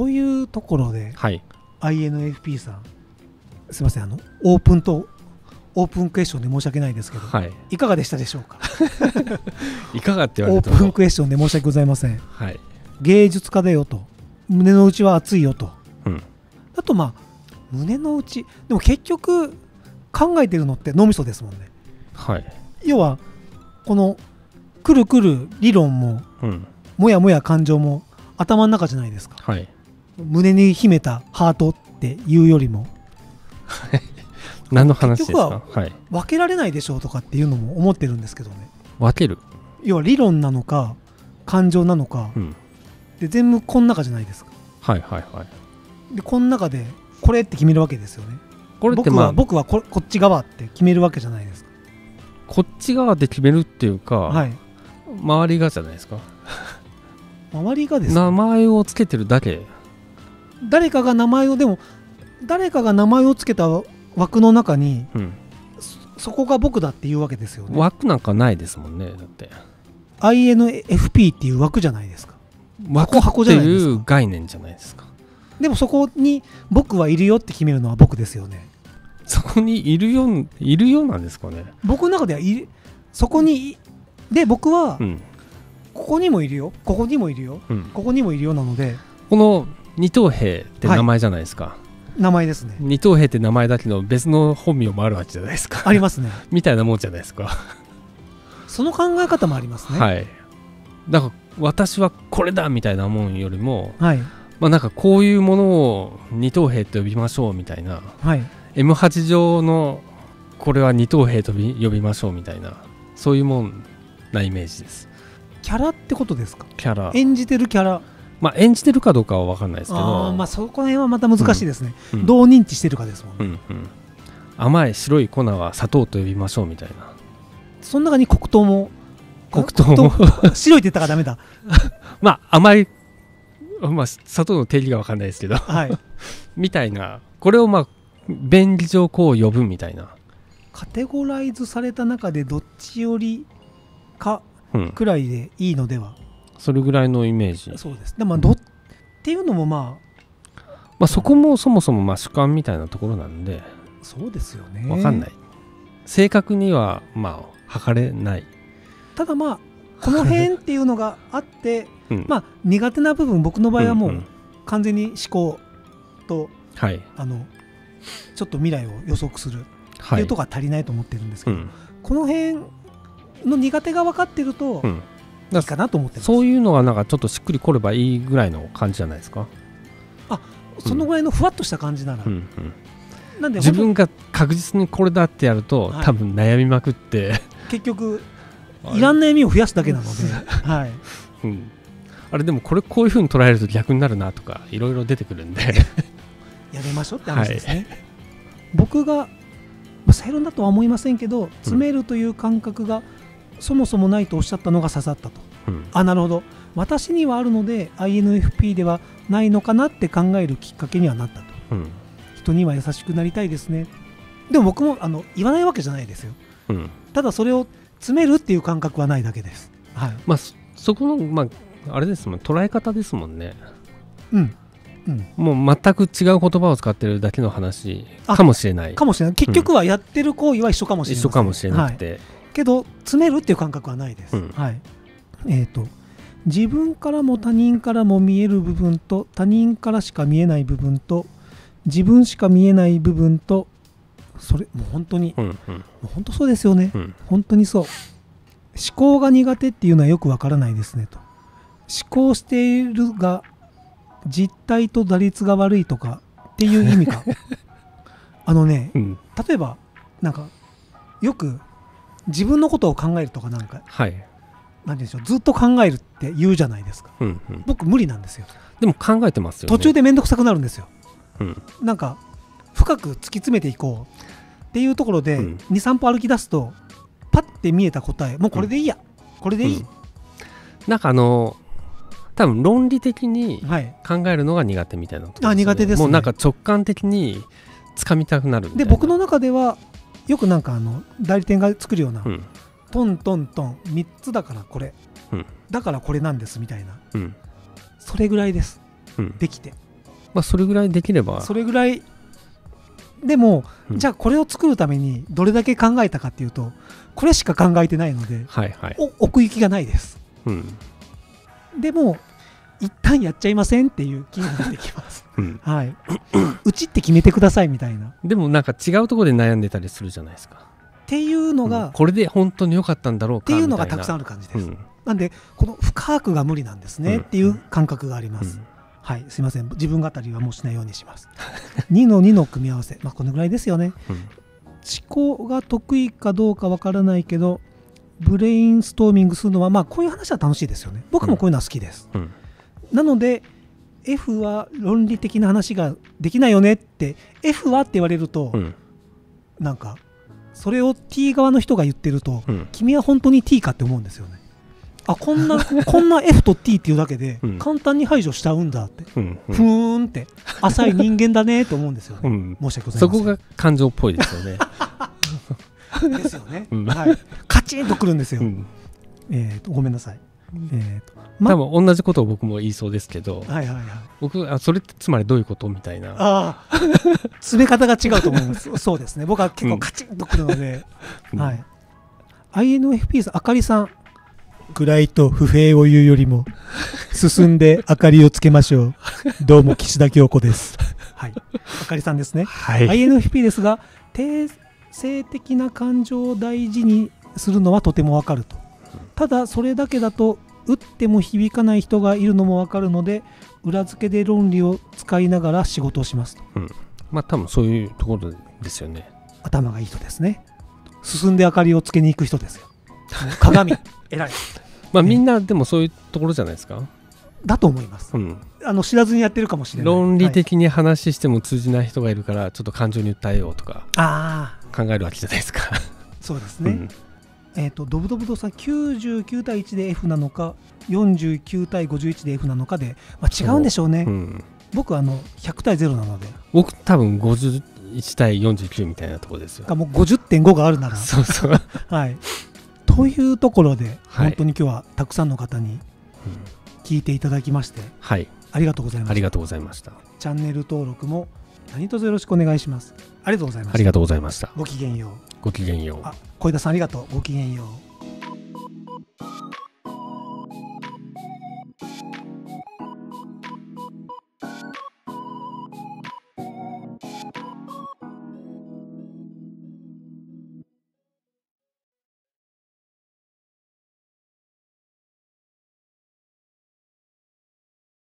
というところではい。INFP さんすいませんあのオープンとオープンクエスチョンで申し訳ないですけど、はい。い、かがでしたでしょうか？いかがって言わオれるとープンクエスチョンで申し訳ございません。はい。芸術家だよと。胸の内は熱いよと。うん。あとまあ胸の内でも結局考えてるのって脳みそですもんね。はい。要はこのくるくる理論もうん。もやもや感情も頭の中じゃないですか。はい胸に秘めたハートっていうよりも。何の話です結かはい。分けられないでしょうとかっていうのも思ってるんですけどね。分ける？要は理論なのか感情なのか。うん。で全部この中じゃないですか。はいはいはい。でこの中でこれって決めるわけですよね。僕これってまあは僕はここっち側って決めるわけじゃないですか。こっち側で決めるっていうか、はい。周りがじゃないですか？周りがですね名前をつけてるだけ誰かが名前をでも誰かが名前をつけた枠の中にうん。そこが僕だっていうわけですよね。枠なんかないですもんねだって。INFP っていう枠じゃないですか。枠箱じゃないですかいう概念じゃないですか。でもそこに僕はいるよって決めるのは僕ですよね。そこにいるよういるようなんですかね。僕の中ではいそこにいで僕はうん。ここにもいるよここにもいるようん。ここにもいるよなのでこの二等兵って名前じゃないですか、名前ですね。二等兵って名前だけど別の本名もあるわけじゃないですか。ありますね。みたいなもんじゃないですか。その考え方もありますね。はい。だから私はこれだみたいなもんよりもはい。まあなんかこういうものを二等兵と呼びましょうみたいな。はい。M8 上のこれは二等兵とび呼びましょうみたいなそういうもんなイメージです。キャラってことですか？キャラ。演じてるキャラまあ演じてるかどうかは分かんないですけど。あーまあそこら辺はまた難しいですね、うん。どう認知してるかですもんね、うんうん。甘い白い粉は砂糖と呼びましょうみたいな。その中に黒糖も黒糖も？黒白いって言ったからダメだ。まあ甘いまあ砂糖の定義が分かんないですけど。はい。みたいな。これをまあ便宜上こう呼ぶみたいな。カテゴライズされた中でどっちよりかうん。くらいでいいのでは？それぐらいのイメージ。そうです。でまあどっていうのもままあそこもそもそもまあ主観みたいなところなんであそうですよね。分かんない。正確にはまあ測れない。ただまあこの辺っていうのがあって うん。まあ苦手な部分僕の場合はもんうん。完全に思考とはい。あのちょっと未来を予測するってはいいうところが足りないと思ってるんですけど、うん。この辺の苦手が分かってるとうんいいかなと思ってます、そういうのがなんかちょっとしっくりこればいいぐらいの感じじゃないですか、そのぐらいのふわっとした感じなら、うんうん。なんで自分が確実にこれだってやると、はい。多分悩みまくって、結局いらん悩みを増やすだけなので、はい、うん。あれでもこれこういう風に捉えると逆になるなとかいろいろ出てくるんで。やめましょうって話ですね、僕が、まあ、正論だとは思いませんけど詰めるという感覚がそもそもないとおっしゃったのが刺さったと。うん。あなるほど。私にはあるので INFP ではないのかなって考えるきっかけにはなったと。うん。人には優しくなりたいですね。でも僕もあの言わないわけじゃないですよ。うん。ただそれを詰めるっていう感覚はないだけです。はい。まあそそこのまああれですもん。捉え方ですもんね。うん。うん。もう全く違う言葉を使ってるだけの話あかもしれない。かもしれない。結局はやってる行為は一緒かもしれない、一緒かもしれなくはい。て、けど詰めるっていう感覚はないです、うん。はい。えっ、と自分からも他人からも見える部分と他人からしか見えない部分と自分しか見えない部分とそれもう本当にうんうん。もう本当そうですよね。うん。本当にそう。思考が苦手っていうのはよくわからないですねと。思考しているが実態と打率が悪いとかっていう意味か。あのねうん。例えばなんかよく自分のことを考えるとかなんかはい、なんでしょうずっと考えるって言うじゃないですか。うんうん、僕無理なんですよ。でも考えてますよね。途中で面倒くさくなるんですよ。うん。なんか深く突き詰めていこうっていうところでうん。23歩歩き出すとパッて見えた答えもうこれでいいや、これでいい、なんかあの多分論理的にはい。考えるのが苦手みたいなところあ苦手ですね。もうなんか直感的に掴みたくなるで僕の中ではよくなんかあの代理店が作るような、うん。トントントン3つだからこれ、うん。だからこれなんですみたいな。うん。それぐらいです。うん。できて。まあそれぐらいできれば。それぐらい。でも、うん。じゃあこれを作るためにどれだけ考えたかっていうとこれしか考えてないのではいはい。お奥行きがないです。うん。でも一旦やっちゃいませんっていう気になってきますうん。はい。うちって決めてくださいみたいな。っでもなんか違うところで悩んでたりするじゃないですか。ていうのが、うん。これで本当に良かったんだろうかっていうのがみたたくさんあるる感じです、うん。なんでこの深くが無理なんですねうん。っていう感覚があります、うん。はい。すいません。自分語りはもうしないようにします。2の2の組み合わせ。まあこのぐらいですよね。うん。思考が得意かどうかわからないけどブレインストーミングするのはまあこういう話は楽しいですよね。僕もこういうのは好きです、うん。なので F は論理的な話ができないよねって F はって言われると、うん。なんかそれを T 側の人が言ってると、うん。君は本当に T かって思うんですよね。あこんな こんな F と T っていうだけでうん。簡単に排除しちゃうんだって、うん。ふーんって。浅い人間だねって思うんですよね、うん。申し訳ございそません。こが感情っぽいですよね。ですよね、うん。はい、カチンとくるんですよ、うん。えー、とごめんなさい、えーと多分同じことを僕も言いそうですけどはいはいはい。僕あそれってつまりどういうことみたいな。ああ。詰め方が違うと思います。そうですね。僕は結構カチンとくるので、うん。はい。INFP さんあかりさん。暗いと不平を言うよりも進んで明かりをつけましょう。どうも岸田京子です。はい。あかりさんですね。は INFP ですが定性的な感情を大事にするのはとてもわかるとただそれだけだと打っても響かない人がいるのもわかるので裏付けで論理を使いながら仕事をしますと。まあ多分そういうところですよね。頭がいい人ですね。進んで明かりをつけに行く人ですよ。鏡。偉い。ね まあみんなでもそういうところじゃないですか？だと思います。うん。あの知らずにやってるかもしれない。論理はい的に話しても通じない人がいるからちょっと感情に訴えようとかああ考えるわけじゃないですか。そうですね、うんえっ、とドブドブドさん99対1で F なのか49対51で F なのかで、まあ、違うんでしょうね、うん。僕はあの100対0なので。僕多分51対49みたいなところですよ。がもう50.5があるなら。そうそう、はい。というところで、はい。本当に今日はたくさんの方に聞いていただきましてはい。ありがとうございますありがとうございました。チャンネル登録も何卒よろしくお願いします。ありがとうございました。ありがとうございました。ごきげんようごきげんよう。小枝さんありがとう。ごきげんよう。